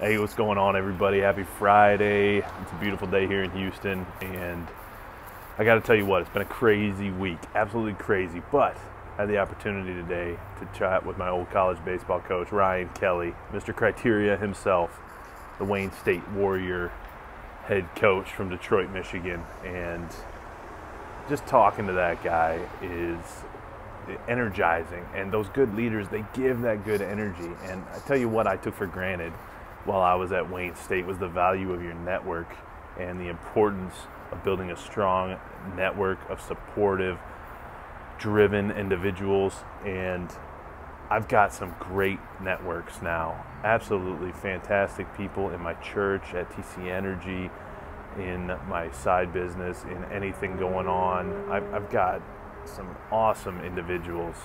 Hey, what's going on, everybody? Happy Friday. It's a beautiful day here in Houston, and I got to tell you what, it's been a crazy week, absolutely crazy. But I had the opportunity today to chat with my old college baseball coach, Ryan Kelly, Mr. Criteria himself, the Wayne State Warrior head coach from Detroit, Michigan. And just talking to that guy is energizing. And those good leaders, they give that good energy. And I tell you what, I took for granted while I was at Wayne State was the value of your network and the importance of building a strong network of supportive, driven individuals. And I've got some great networks now. Absolutely fantastic people in my church, at TC Energy, in my side business, in anything going on. I've, I've got some awesome individuals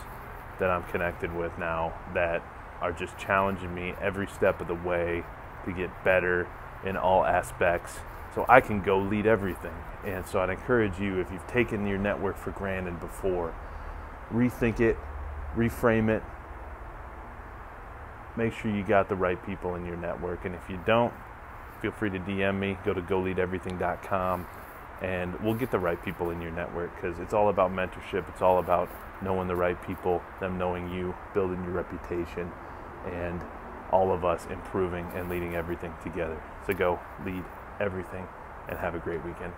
that I'm connected with now that are just challenging me every step of the way to get better in all aspects so I can go lead everything. And so I'd encourage you, if you've taken your network for granted before, rethink it, reframe it, make sure you got the right people in your network. And if you don't, feel free to DM me, go to goleadeverything.com, and we'll get the right people in your network because it's all about mentorship. It's all about knowing the right people, them knowing you, building your reputation, and all of us improving and leading everything together. So go lead everything and have a great weekend.